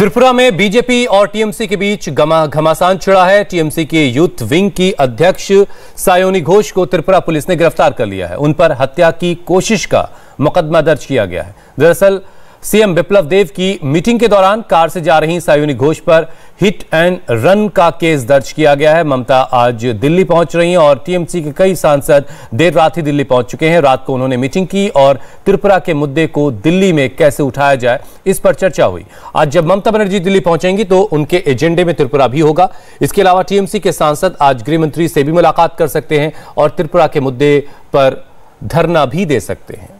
त्रिपुरा में बीजेपी और टीएमसी के बीच गमा घमासान छिड़ा है। टीएमसी के यूथ विंग की अध्यक्ष सायोनी घोष को त्रिपुरा पुलिस ने गिरफ़्तार कर लिया है। उन पर हत्या की कोशिश का मुकदमा दर्ज किया गया है। दरअसल सीएम विप्लव देव की मीटिंग के दौरान कार से जा रही सायोनी घोष पर हिट एंड रन का केस दर्ज किया गया है। ममता आज दिल्ली पहुँच रही हैं और टीएमसी के कई सांसद देर रात ही दिल्ली पहुँच चुके हैं। रात को उन्होंने मीटिंग की और त्रिपुरा के मुद्दे को दिल्ली में कैसे उठाया जाए, इस पर चर्चा हुई। आज जब ममता बनर्जी दिल्ली पहुंचेंगी तो उनके एजेंडे में त्रिपुरा भी होगा। इसके अलावा टीएमसी के सांसद आज गृह मंत्री से भी मुलाकात कर सकते हैं और त्रिपुरा के मुद्दे पर धरना भी दे सकते हैं।